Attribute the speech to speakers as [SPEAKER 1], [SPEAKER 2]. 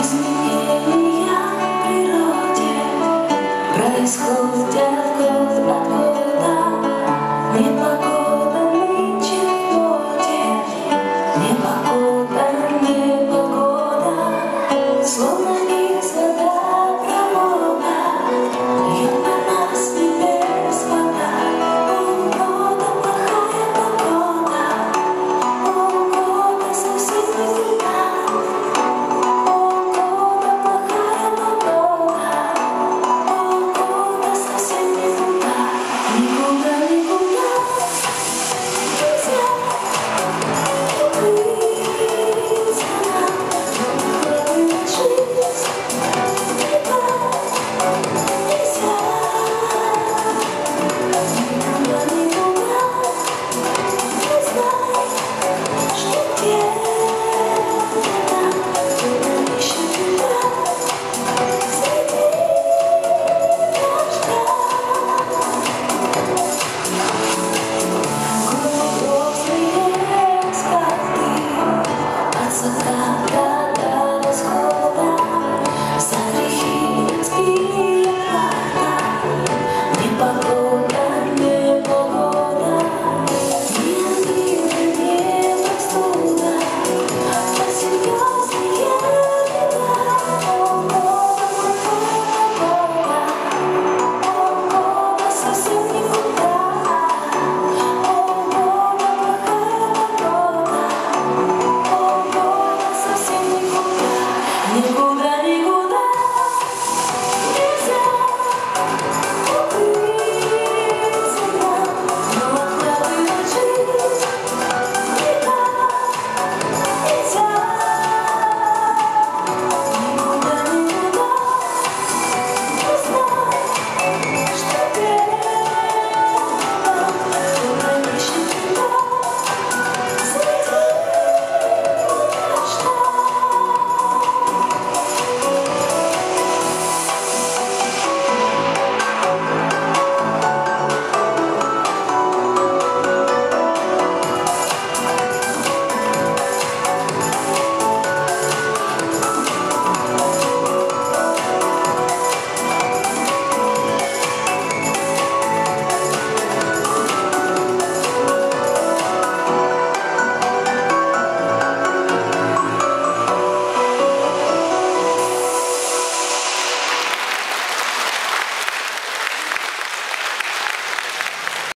[SPEAKER 1] promise